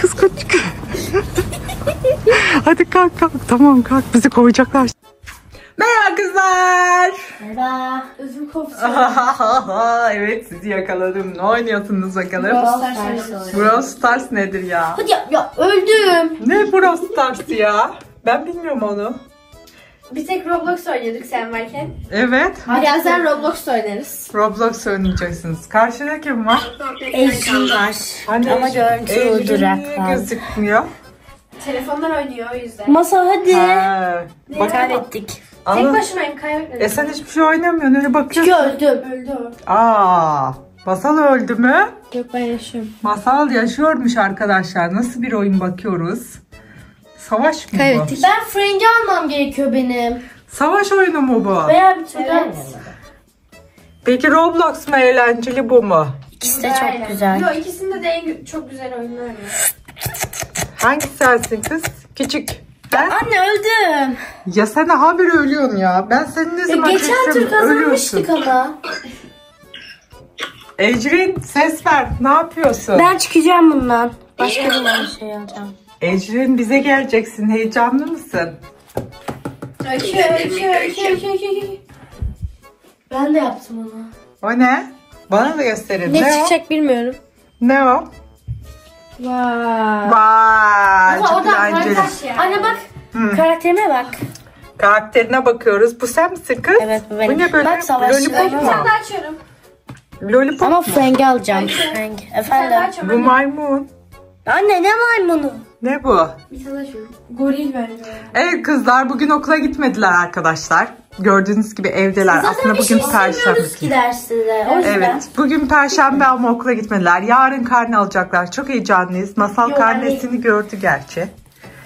Kız kaç. Hadi kalk kalk. Tamam kalk bizi koyacaklar. Merhaba kızlar. Merhaba. Özüm kopsun. evet sizi yakaladım. Ne oynuyorsunuz bakalım? Stars Brawl Stars nedir ya? Hadi ya, ya öldüm. Ne Brawl Stars ya? Ben bilmiyorum onu. Bir tek Roblox oynuyorduk sen varken. Evet. Birazdan Roblox oynarız. Roblox oynayacaksınız. Karşıda kim var? Ejin var. Hani Ama görüntü var. gözükmüyor? Telefondan oynuyor o yüzden. Masa hadi. Ha, bak, Kaybettik. Tek Ama- başımayım kaybetmedim. E sen hiçbir şey oynamıyorsun öyle bakıyorsun. öldüm. Öldü o. Aa, Masal öldü mü? Yok ben yaşıyorum. Masal yaşıyormuş arkadaşlar. Nasıl bir oyun bakıyoruz? Savaş mı bu? Ben Frank'i almam gerekiyor benim. Savaş oyunu mu bu? Veya bir türlü. Peki Roblox mu eğlenceli bu mu? İkisi de çok güzel. Yok ikisinde de en çok güzel oyunlar var. Hangisi sensin kız? Küçük. Ha? Anne öldüm. Ya sen habire ölüyorsun ya. Ben seni ne zaman E, Geçen görsem tur kazanmıştık ölüyorsun. ama. Ecrin ses ver. Ne yapıyorsun? Ben çıkacağım bundan. Başka bir şey alacağım. Ecrin bize geleceksin. Heyecanlı mısın? Öykü, öykü, öykü, öykü, öykü. Ben de yaptım onu. O ne? Bana da gösterin. Ne, Ne, çıkacak bilmiyorum. o? Ne o? Vay. Vay çok eğlenceli. Anne bak. Karakterime bak. Karakterine bakıyoruz. Bu sen misin kız? Evet, bu benim. Bu ne böyle? Bak, savaşçı Lollipop mu? açıyorum. Lollipop Ama mu? Frank'i alacağım. Frank. Efendim. Bu maymun. Anne ne maymunu? Ne bu? Bir tane açıyorum. Goril bence. Evet kızlar bugün okula gitmediler arkadaşlar. Gördüğünüz gibi evdeler. Aslında bir bugün şey perşembe. ki derslere. O yüzden. Evet. Bugün perşembe ama okula gitmediler. Yarın karne alacaklar. Çok heyecanlıyız. Masal Yok, karnesini gördü gerçi.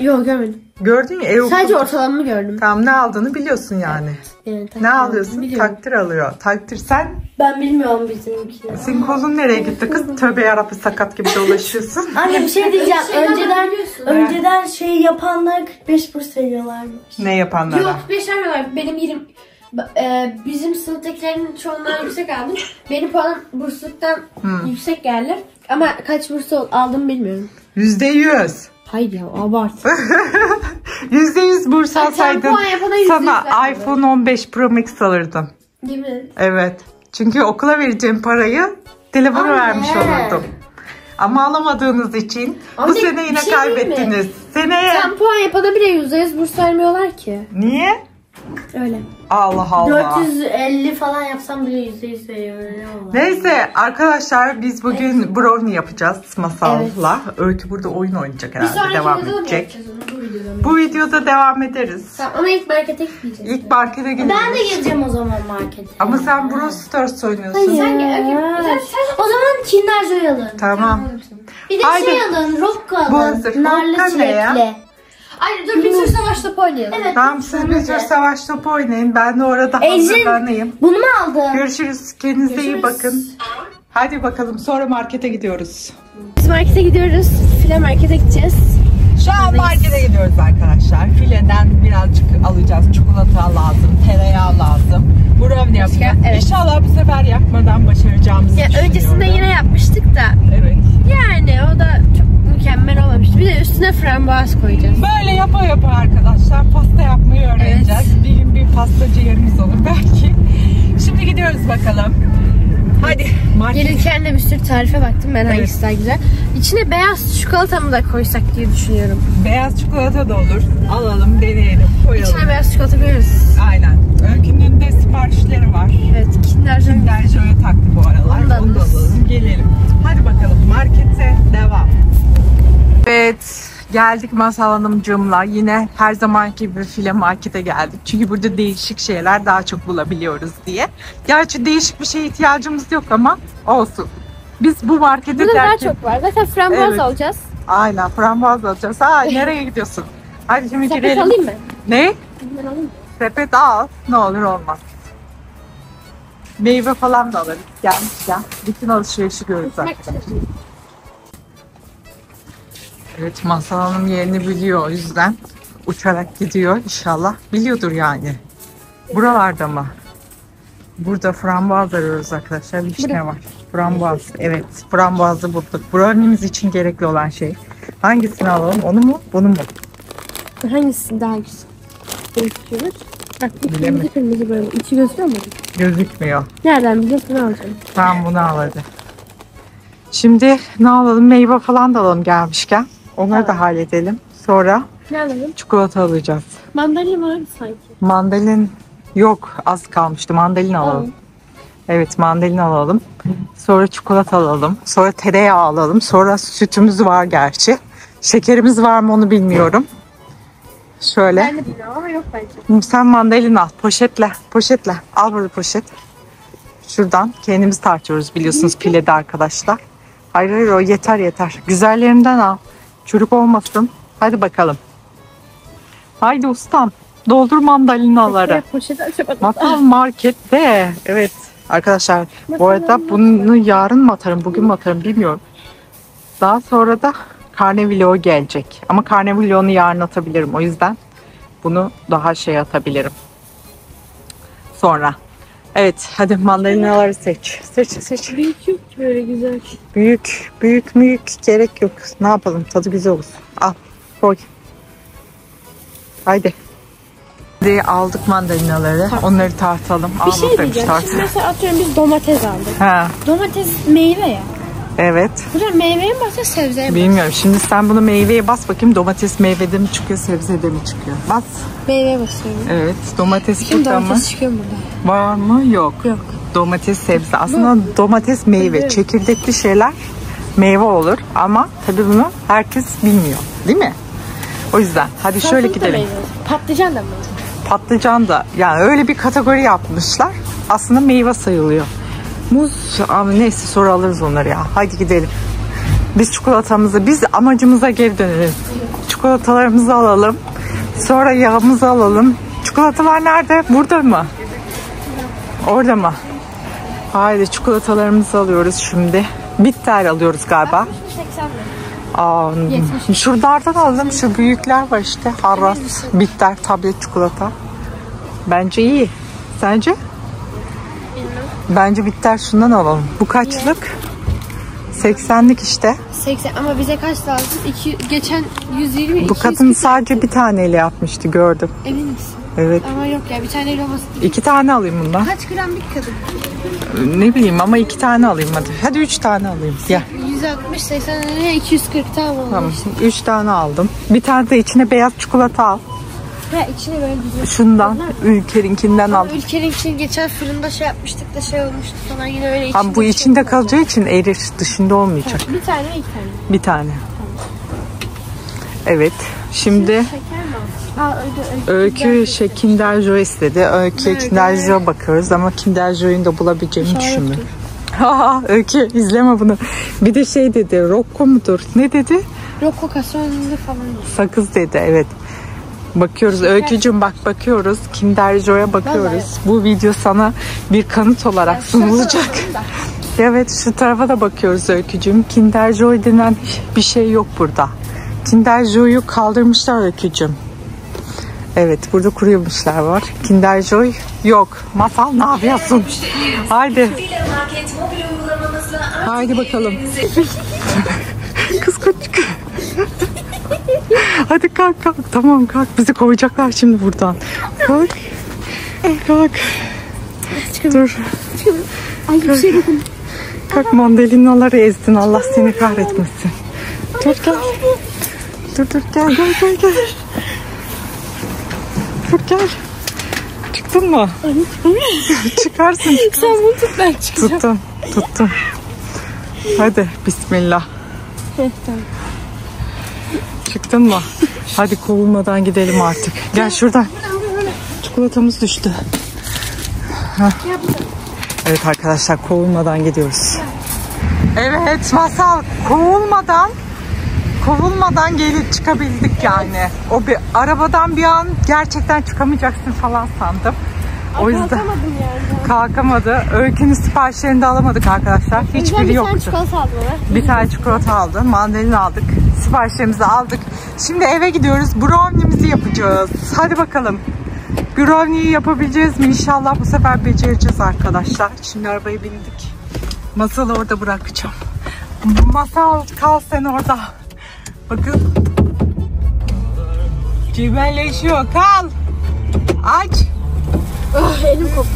Yok görmedim. Gördün ya. ev Sadece okulu- ortalamamı gördüm. Tamam ne aldığını biliyorsun yani. Evet, Ne alıyorsun? Biliyorum. Takdir alıyor. Takdir sen. Ben bilmiyorum bizimkileri. Senin kolun nereye gitti kız? Tövbe yarabbim sakat gibi dolaşıyorsun. Anne bir şey diyeceğim. önceden önceden şey yapanlar 45 burs veriyorlarmış. ne yapanlara? Yok 5 vermiyorlar. Benim 20 e, bizim sınıftakilerin çoğundan yüksek aldım. Benim puanım bursluktan yüksek geldi. Ama kaç burs al- aldım bilmiyorum. Yüzde yüz. Hayır ya abart. Yüzde yüz burs Ay, alsaydın sana iPhone 15 Pro Max alırdım. Değil mi? Evet. Çünkü okula vereceğim parayı telefona vermiş olurdum. Ama alamadığınız için bu Anne, sene yine şey kaybettiniz. Seneye Sen puan yapana bile %100 burs vermiyorlar ki. niye? Öyle. Allah Allah. 450 falan yapsam bile %100 veriyor. Neyse arkadaşlar biz bugün brownie yapacağız masalla. Öykü burada oyun oynayacak herhalde. Devam edecek. Bu videoda? Bu devam ederiz. Tamam, ama ilk markete gitmeyeceğiz. İlk markete gidiyoruz. Ben de geleceğim o zaman markete. Ama sen Brawl Stars oynuyorsun. Öykü, sen- sen- O zaman Kinder Joy alın. Tamam. Bir de Haydi. şey alın, Bu alın. hazır. Narlı ne ya? Ay dur bir tür savaş topu oynayalım. Evet. Tamam siz bir tür savaş topu oynayın. Ben de orada hazırlanayım. Bunu mu aldın? Görüşürüz. Kendinize iyi Görüşürüz. bakın. Hadi bakalım sonra markete gidiyoruz. Biz markete gidiyoruz. File markete gideceğiz. Şu an markete gidiyoruz arkadaşlar. Fileden birazcık alacağız. Çikolata lazım, tereyağı lazım. Brownie yapacağız. evet. İnşallah bu sefer yapmadan başaracağımızı Ya öncesinde düşünüyorum. yine yapmıştık da Evet. yani o da çok mükemmel olmamıştı. Bir de üstüne frambuaz koyacağız. Böyle yapa yapa arkadaşlar pasta yapmayı öğreneceğiz. Bir gün bir pastacı yerimiz olur belki. Şimdi gidiyoruz bakalım. Hadi market. Gelirken de bir sürü tarife baktım ben hangisi daha güzel. İçine beyaz çikolata mı da koysak diye düşünüyorum. Beyaz çikolata da olur. Alalım, deneyelim, koyalım. İçine beyaz çikolata koyarız. Aynen. Öykünün de siparişleri var. Evet Kinder Joy. Kinder Joy'a taktı bu aralar. Onu da Onu da alalım. Gelelim. Hadi bakalım markete devam. Evet. Geldik Masal Hanımcığımla. Yine her zamanki gibi file markete geldik. Çünkü burada değişik şeyler daha çok bulabiliyoruz diye. Gerçi değişik bir şeye ihtiyacımız yok ama olsun. Biz bu markete Burada daha derken... çok var. Zaten frambuaz Evet. alacağız. Aynen frambuaz alacağız. Aa, nereye gidiyorsun? Hadi şimdi Sepet girelim. alayım mı? Ne? Ben alayım mı? Sepet al. Ne olur olmaz. Meyve falan da alırız. Gelmişken. Bütün alışverişi görürüz arkadaşlar. Evet Masal Hanım yerini biliyor o yüzden. Uçarak gidiyor inşallah. Biliyordur yani. Buralarda mı? Burada frambuaz arıyoruz arkadaşlar. Vişne var. Frambuaz. Evet. Frambuazı bulduk. Brownie'miz için gerekli olan şey. Hangisini alalım? Onu mu? Bunu mu? Hangisi daha güzel? Gözüküyor. Bak bir Bilemedim. kırmızı kırmızı böyle. İçi gözüküyor mu? Gözükmüyor. Nereden biliyorsun ne alacağım? Tamam bunu al hadi. Şimdi ne alalım? Meyve falan da alalım gelmişken. Onları da halledelim. Sonra Ne alalım? çikolata alacağız. Mandalina var sanki. Mandalin yok. Az kalmıştı. Mandalin alalım. Evet mandalin alalım. Sonra çikolata alalım. Sonra tereyağı alalım. Sonra sütümüz var gerçi. Şekerimiz var mı onu bilmiyorum. Şöyle. Ben de bilmiyorum ama yok bence. Sen mandalin al. Poşetle. Poşetle. Al burada poşet. Şuradan kendimiz tartıyoruz biliyorsunuz pilede arkadaşlar. Hayır hayır o yeter yeter. Güzellerinden al. Çürük olmasın. Hadi bakalım. Haydi ustam. Doldur mandalinaları. Masal markette. Evet. Arkadaşlar bu arada bunu yarın mı atarım bugün mü atarım bilmiyorum. Daha sonra da karne vlogu gelecek. Ama karne vlogunu yarın atabilirim. O yüzden bunu daha şey atabilirim. Sonra. Evet hadi mandalinaları seç. Seç seç. Büyük yok ki böyle güzel. Büyük büyük büyük gerek yok. Ne yapalım tadı güzel olsun. Al koy. Haydi. Şimdi aldık mandalinaları. Onları tartalım. Bir Al şey diyeceğim. Şimdi mesela atıyorum biz domates aldık. Ha, Domates meyve ya. Evet. Burada meyveye mi basıyor sebzeye mi? Bilmiyorum. Şimdi sen bunu meyveye bas bakayım. Domates meyvede mi çıkıyor, sebzede mi çıkıyor? Bas. Meyveye basıyorum. Evet. Domates Şimdi burada mı? domates çıkıyor burada. Var mı? Yok. Yok. Domates sebze. Aslında domates meyve. Evet. Çekirdekli şeyler meyve olur. Ama tabii bunu herkes bilmiyor. Değil mi? O yüzden. Hadi şöyle Salatalık da gidelim. Patlıcan da mı? Patlıcan da yani öyle bir kategori yapmışlar. Aslında meyve sayılıyor. Muz ama neyse sonra alırız onları ya. Hadi gidelim. Biz çikolatamızı biz amacımıza geri dönelim. Çikolatalarımızı alalım. Sonra yağımızı alalım. Çikolatalar nerede? Burada mı? Orada mı? Haydi çikolatalarımızı alıyoruz şimdi. Bitter alıyoruz galiba. 80 lira. Aa, şuralardan aldım. Şu büyükler var işte. Harras, bitter, tablet çikolata. Bence iyi. Sence? Bence bitter şundan alalım. Bu kaçlık? 80'lik işte. 80 ama bize kaç lazım? İki, geçen 120 Bu 200 kadın sadece bir taneyle yapmıştı gördüm. Emin misin? Evet. Ama yok ya bir tane olması. İki tane alayım bundan. Kaç gramlık kadın? Ne bileyim ama iki tane alayım hadi. Hadi üç tane alayım. Gel. 160, 80, 240 tamam olmuş. Tamam. Üç tane aldım. Bir tane de içine beyaz çikolata al. Ve içine böyle güzel. Şundan, ülkerinkinden al. Ülkenin için geçen fırında şey yapmıştık da şey olmuştu falan yine öyle içinde. Ama bu şey içinde kalacak. kalacağı için erir. Dışında olmayacak. Bir tane iki tane? Bir tane. Evet. Şimdi Şeker mi al? Aa öyle öyle. Öykü şey Kinder Joy istedi. Öykü Nerede? Kinder Joy bakıyoruz ama Kinder Joy'un da bulabileceğimi düşündüm. Haha Öykü izleme bunu. Bir de şey dedi. Rocco mudur? Ne dedi? Rocco kasonlu falan. Sakız dedi. Evet. Bakıyoruz Öykücüm bak bakıyoruz. Kinder Joy'a bakıyoruz. Bu video sana bir kanıt olarak sunulacak. Evet şu tarafa da bakıyoruz Öykücüm. Kinder Joy denen bir şey yok burada. Kinder Joy'u kaldırmışlar Öykücüm. Evet burada kuru yemişler var. Kinder Joy yok. Masal ne yapıyorsun? Haydi. Haydi bakalım. Kız kaç. Hadi kalk kalk. Tamam kalk. Bizi kovacaklar şimdi buradan. Kalk. Kalk. Dur. Ay bir şey dokun. Kalk mandalinaları ezdin. Allah seni kahretmesin. Dur gel. Dur dur gel gel gel gel. Dur gel. Çıktın mı? Çıkarsın. Sen bunu tut ben çıkacağım. Tuttum. Tuttum. Hadi bismillah. tamam. Çıktın mı? Hadi kovulmadan gidelim artık. Gel şuradan. Çikolatamız düştü. Hah. Evet arkadaşlar kovulmadan gidiyoruz. Evet masal kovulmadan kovulmadan gelip çıkabildik yani. O bir arabadan bir an gerçekten çıkamayacaksın falan sandım. O yüzden Kalkamadım yani. kalkamadı. Öykünün siparişlerini de alamadık arkadaşlar. Hiçbiri bir tane yoktu. çikolata aldım. Bir tane çikolata aldım. Mandalina aldık. Siparişlerimizi aldık. Şimdi eve gidiyoruz. Brownie'mizi yapacağız. Hadi bakalım. Brownie'yi yapabileceğiz mi? İnşallah bu sefer becereceğiz arkadaşlar. Şimdi arabaya bindik. Masalı orada bırakacağım. Masal kal sen orada. Bakın. Cibelleşiyor. Kal. Aç. Ah, elim koptu.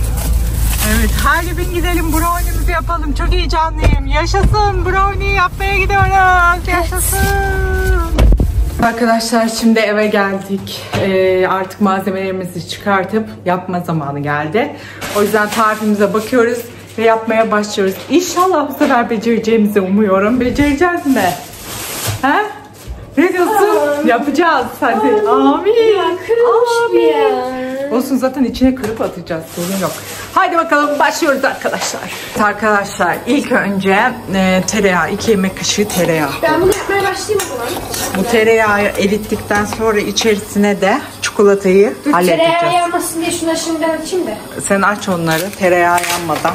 Evet, hadi bin gidelim brownie'mizi yapalım. Çok heyecanlıyım. Yaşasın brownie yapmaya gidiyoruz. Yaşasın. Arkadaşlar şimdi eve geldik. Ee, artık malzemelerimizi çıkartıp yapma zamanı geldi. O yüzden tarifimize bakıyoruz ve yapmaya başlıyoruz. İnşallah bu sefer becereceğimizi umuyorum. Becereceğiz mi? He? Ne diyorsun? Yapacağız. Hadi. Amin. Kırılmış bir ya. Olsun zaten içine kırıp atacağız. Sorun yok. Haydi bakalım başlıyoruz arkadaşlar. Arkadaşlar ilk önce e, tereyağı, iki yemek kaşığı tereyağı. Ben bunu yapmaya başlayayım o zaman. Bu tereyağı erittikten sonra içerisine de çikolatayı Tereyağı halledeceğiz. yanmasın diye şunu şimdiden açayım da. Sen aç onları tereyağı yanmadan.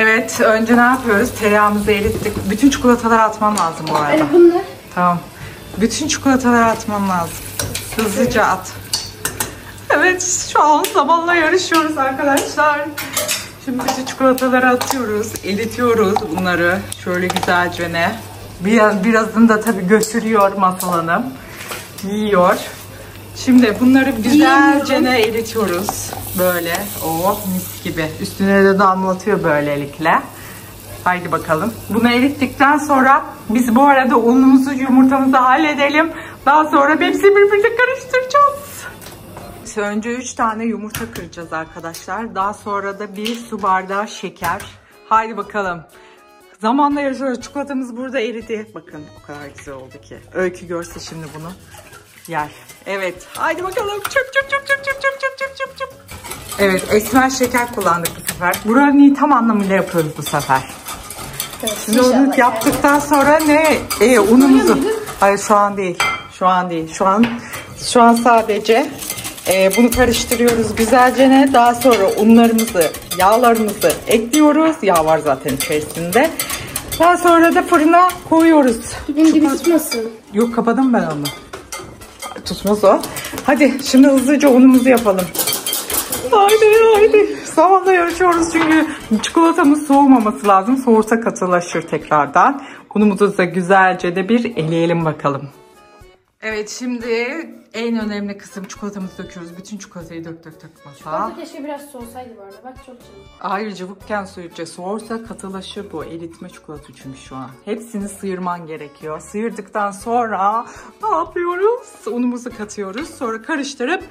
Evet önce ne yapıyoruz? Tereyağımızı erittik. Bütün çikolataları atmam lazım bu arada. Hani bunlar. Tamam. Bütün çikolataları atmam lazım. Hızlıca at. Evet şu an zamanla yarışıyoruz arkadaşlar. Şimdi bütün çikolataları atıyoruz. Eritiyoruz bunları. Şöyle güzelce ne. Biraz, birazını da tabii götürüyor Masal Hanım. Yiyor. Şimdi bunları güzelce ne eritiyoruz. Böyle. Oh mis gibi. Üstüne de damlatıyor böylelikle. Haydi bakalım. Bunu erittikten sonra biz bu arada unumuzu yumurtamızı halledelim. Daha sonra hepsini birbirine karıştıracağız. Önce 3 tane yumurta kıracağız arkadaşlar. Daha sonra da bir su bardağı şeker. Haydi bakalım. Zamanla yarışıyoruz. Çikolatamız burada eridi. Bakın o kadar güzel oldu ki. Öykü görse şimdi bunu yer. Evet. Haydi bakalım. Çöp çöp çöp çöp çöp çöp çöp çöp çöp çöp. Evet esmer şeker kullandık bu sefer. Brownie'yi tam anlamıyla yapıyoruz bu sefer. Onu yaptıktan sonra ne? E, unumuzu. Hayır şu an değil. Şu an değil. Şu an şu an sadece e, bunu karıştırıyoruz güzelce ne? Daha sonra unlarımızı, yağlarımızı ekliyoruz. Yağ var zaten içerisinde. Daha sonra da fırına koyuyoruz. Gibi tutmasın. Yok kapadım ben onu. Tutmaz o. Hadi şimdi hızlıca unumuzu yapalım. Haydi haydi. Zamanla yarışıyoruz çünkü çikolatamız soğumaması lazım. Soğursa katılaşır tekrardan. Unumuzu da güzelce de bir eleyelim bakalım. Evet şimdi en önemli kısım çikolatamızı döküyoruz. Bütün çikolatayı dök dök dök masa. Bu keşke biraz soğusaydı bu arada. Bak çok çabuk. Hayır cıvıkken suyuca soğursa katılaşır bu. Eritme çikolata çünkü şu an. Hepsini sıyırman gerekiyor. Sıyırdıktan sonra ne yapıyoruz? Unumuzu katıyoruz. Sonra karıştırıp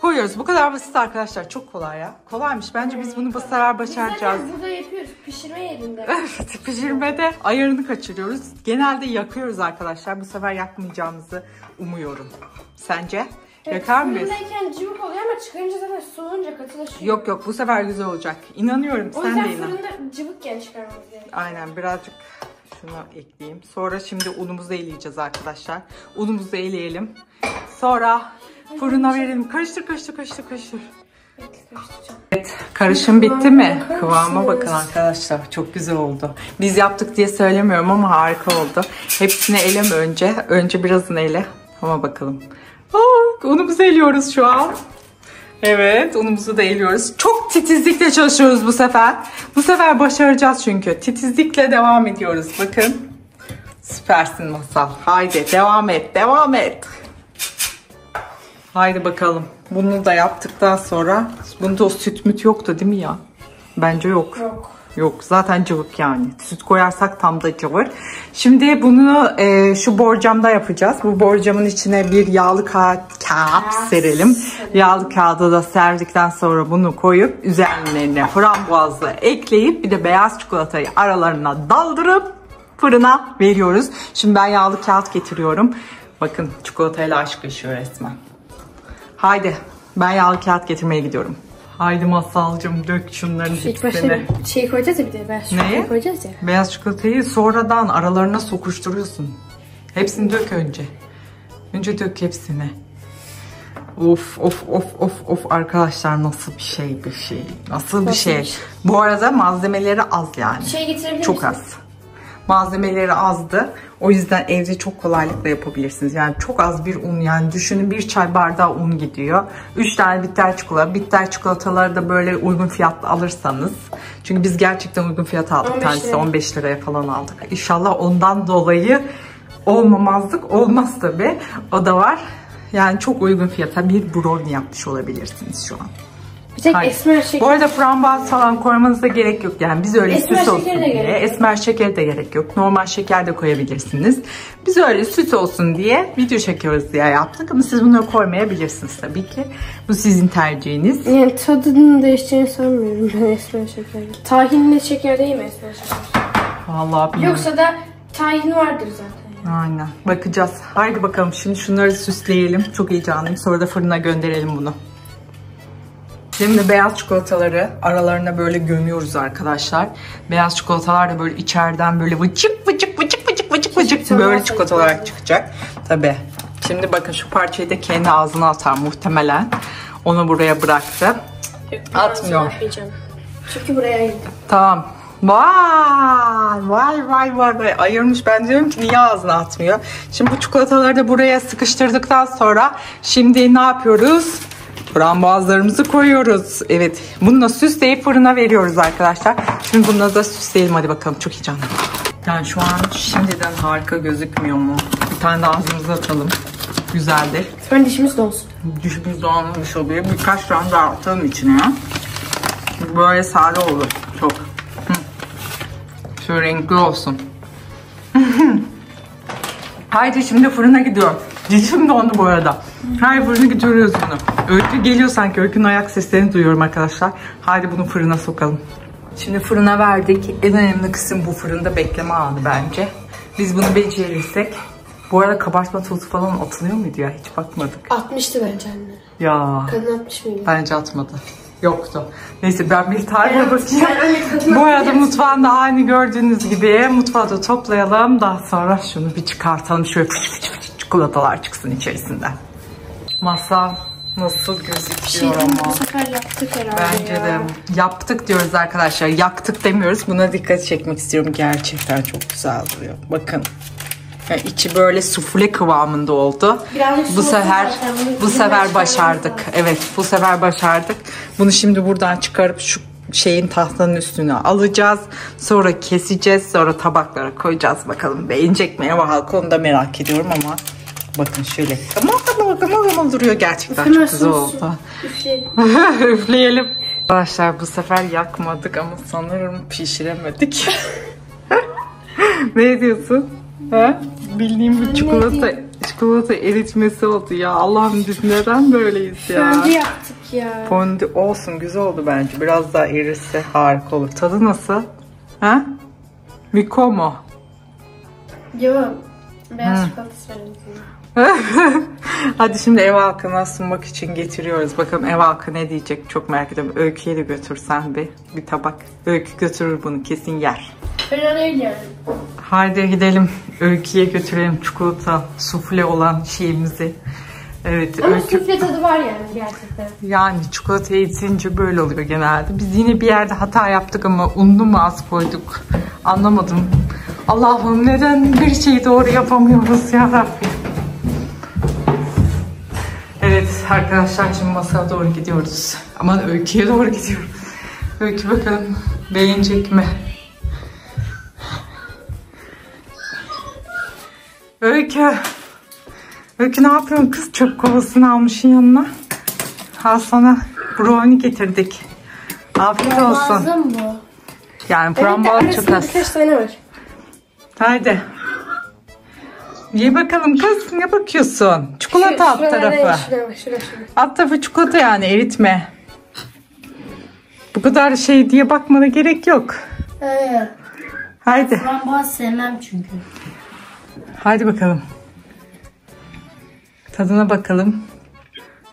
koyuyoruz. Bu kadar basit arkadaşlar. Çok kolay ya. Kolaymış. Bence biz bunu bu sefer başaracağız. Zaten burada yapıyoruz. Pişirme yerinde. Evet, pişirmede ayarını kaçırıyoruz. Genelde yakıyoruz arkadaşlar. Bu sefer yakmayacağımızı umuyorum. Sence? Yakar mıyız? Fırındayken cıvık oluyor ama çıkarınca zaten soğunca katılaşıyor. Yok yok bu sefer güzel olacak. İnanıyorum. O Sen yüzden de inan. fırında cıvıkken çıkarmamız gerekiyor. Aynen birazcık şunu ekleyeyim. Sonra şimdi unumuzu eleyeceğiz arkadaşlar. Unumuzu eleyelim. Sonra fırına verelim. Karıştır karıştır karıştır karıştır. Evet karışım bitti mi? Kıvama bakın arkadaşlar. Çok güzel oldu. Biz yaptık diye söylemiyorum ama harika oldu. Hepsini eleme önce. Önce birazını ele. Ama bakalım. Aa, unumuzu eliyoruz şu an. Evet unumuzu da eliyoruz. Çok titizlikle çalışıyoruz bu sefer. Bu sefer başaracağız çünkü. Titizlikle devam ediyoruz. Bakın. Süpersin Masal. Haydi devam et. Devam et. Haydi bakalım. Bunu da yaptıktan sonra bunda o süt müt yoktu değil mi ya? Bence yok. Yok. Yok zaten cıvık yani. Süt koyarsak tam da cıvır. Şimdi bunu e, şu borcamda yapacağız. Bu borcamın içine bir yağlı kağıt, kağıt serelim. Yağlı kağıdı da serdikten sonra bunu koyup üzerlerine frambuazla ekleyip bir de beyaz çikolatayı aralarına daldırıp fırına veriyoruz. Şimdi ben yağlı kağıt getiriyorum. Bakın çikolatayla aşk yaşıyor resmen. Haydi ben yağlı kağıt getirmeye gidiyorum. Haydi masalcım dök şunların İlk başta bir şey koyacağız ya bir de. Beyaz çikolata Neyi? koyacağız ya. Beyaz çikolatayı sonradan aralarına sokuşturuyorsun. Hepsini dök önce. Önce dök hepsini. Of of of of of arkadaşlar nasıl bir şey bir şey. Nasıl bir Nasıl şey. bir şey? Bu arada malzemeleri az yani. Şey getirebilir Çok misin? az. Malzemeleri azdı. O yüzden evde çok kolaylıkla yapabilirsiniz. Yani çok az bir un yani düşünün bir çay bardağı un gidiyor. 3 tane bitter çikolata. Bitter çikolataları da böyle uygun fiyatlı alırsanız. Çünkü biz gerçekten uygun fiyata aldık. 15 Tanesi liraya. 15 liraya falan aldık. İnşallah ondan dolayı olmamazlık olmaz tabi. O da var. Yani çok uygun fiyata bir brownie yapmış olabilirsiniz şu an. Bir tek Hayır. esmer şeker. Bu arada frambuaz falan koymanıza gerek yok. Yani biz öyle Esmer süs olsun diye. gerek. Esmer şeker de gerek yok. Normal şeker de koyabilirsiniz. Biz öyle süs olsun diye video çekiyoruz diye yaptık. Ama siz bunları koymayabilirsiniz tabii ki. Bu sizin tercihiniz. Yani tadının değişeceğini sanmıyorum ben esmer şeker. Tahinli şeker değil mi esmer şeker? Vallahi bilmiyorum. Yoksa da tahin vardır zaten. Aynen. Bakacağız. Haydi bakalım şimdi şunları süsleyelim. Çok heyecanlıyım. Sonra da fırına gönderelim bunu. Şimdi beyaz çikolataları aralarına böyle gömüyoruz arkadaşlar. Beyaz çikolatalar da böyle içeriden böyle vıcık vıcık vıcık vıcık vıcık vıcık böyle çikolata olarak çıkacak. Tabi. Şimdi bakın şu parçayı da kendi ağzına atar muhtemelen. Onu buraya bıraktı. Atmıyor. Çünkü buraya ayırdım. Tamam. Vay vay vay vay vay ayırmış ben diyorum ki niye ağzına atmıyor. Şimdi bu çikolataları da buraya sıkıştırdıktan sonra şimdi ne yapıyoruz? Frambuazlarımızı koyuyoruz. Evet bununla süsleyip fırına veriyoruz arkadaşlar. Şimdi bununla da süsleyelim hadi bakalım çok heyecanlı. Yani şu an şimdiden harika gözükmüyor mu? Bir tane de ağzımıza atalım. Güzeldir. Sonra dişimiz dolsun. Düşmüş doğanmış oluyor. Birkaç tane daha atalım içine. Böyle sade olur. Çok. Hı. Şöyle renkli olsun. Haydi şimdi fırına gidiyor. Dişim dondu bu arada. Haydi fırına gidiyoruz bunu. Öykü geliyor sanki. Öykünün ayak seslerini duyuyorum arkadaşlar. Haydi bunu fırına sokalım. Şimdi fırına verdik. En önemli kısım bu fırında bekleme anı bence. Biz bunu becerirsek. Bu arada kabartma tozu falan atılıyor muydu ya? Hiç bakmadık. Atmıştı bence anne. Ya Kadın atmış mıydı? bence atmadı. Yoktu. Neyse ben bir tarihe bakayım. Bu arada mutfağında aynı gördüğünüz gibi mutfağı da toplayalım. Daha sonra şunu bir çıkartalım. Şöyle fıç fıç fıç çikolatalar çıksın içerisinden. Masa nasıl gözüküyor ama. Bu sefer yaptık herhalde Bence ya. de yaptık diyoruz arkadaşlar. Yaktık demiyoruz. Buna dikkat çekmek istiyorum. Gerçekten çok güzel duruyor. Bakın. Yani içi böyle sufle kıvamında oldu. Birazcık bu sefer zaten. Bu sefer başardık. lazım. Evet, bu sefer başardık. Bunu şimdi buradan çıkarıp şu şeyin tahtanın üstüne alacağız. Sonra keseceğiz. Sonra tabaklara koyacağız. Bakalım beğenecek mi? Ama halk onu da merak ediyorum ama bakın şöyle. Tamam tamam tamam tamam duruyor. Gerçekten çok güzel oldu. Üfleyelim. Üfleyelim. Arkadaşlar bu sefer yakmadık ama sanırım pişiremedik. ne diyorsun? Ha? Bildiğim bir çikolata çikolata eritmesi oldu ya. Allah'ım biz neden böyleyiz ya? Bence yaptık ya. Fondü olsun güzel oldu bence. Biraz daha erirse harika olur. Tadı nasıl? Ha? Miko mu? Yok. Beyaz çikolata söyledim. Hadi şimdi ev halkına sunmak için getiriyoruz. Bakalım ev halkı ne diyecek çok merak ediyorum. Öykü'ye de götürsen bir, bir tabak. Öykü götürür bunu kesin yer. Ben öyle yani. Haydi gidelim Öykü'ye götürelim çikolata sufle olan şeyimizi. Evet Ama Öykü süfle tadı var yani gerçekten. yani çikolata eğitince böyle oluyor genelde. Biz yine bir yerde hata yaptık ama unlu mu az koyduk anlamadım. Allah'ım neden bir şeyi doğru yapamıyoruz ya Rabbim. Evet arkadaşlar şimdi masaya doğru gidiyoruz. Aman Öykü'ye doğru gidiyoruz. Öykü bakalım beğenecek mi? Öykü. Öykü ne yapıyorsun kız? Çöp kovasını almışsın yanına. Al sana brownie getirdik. Afiyet olsun. Bu. Yani Evet, frambuaz arasında az. birkaç tane var. Haydi. Ye bakalım kız ne bakıyorsun? Çikolata alt Şuralarda- tarafı. Şurada, şurada, şurada. Alt tarafı çikolata yani eritme. Bu kadar şey diye bakmana gerek yok. Evet. Haydi. Frambuaz sevmem çünkü. Haydi bakalım. Tadına bakalım.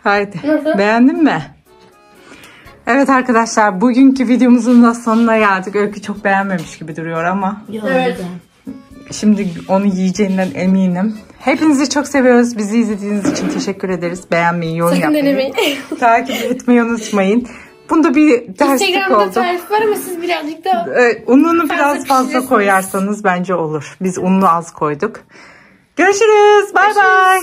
Haydi. Nasıl? Beğendin mi? Evet arkadaşlar bugünkü videomuzun da sonuna geldik. Öykü çok beğenmemiş gibi duruyor ama Yok Evet. Şimdi onu yiyeceğinden eminim. Hepinizi çok seviyoruz. Bizi izlediğiniz için teşekkür ederiz. Beğenmeyi, yorum Sakın yapmayı, denemeyin. takip etmeyi unutmayın. Bunda bir terslik Instagram'da oldu. tarif var ama siz birazcık daha Ee, ununu biraz fazla koyarsanız bence olur. Biz ununu az koyduk. Görüşürüz. Bay bay.